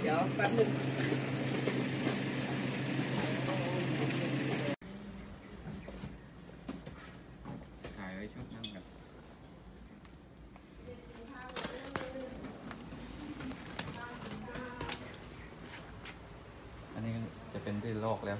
เดี๋ยวแป๊บนึงถ่ายไว้ช่วงนั่งกับอันนี้จะเป็นที่โลกแล้ว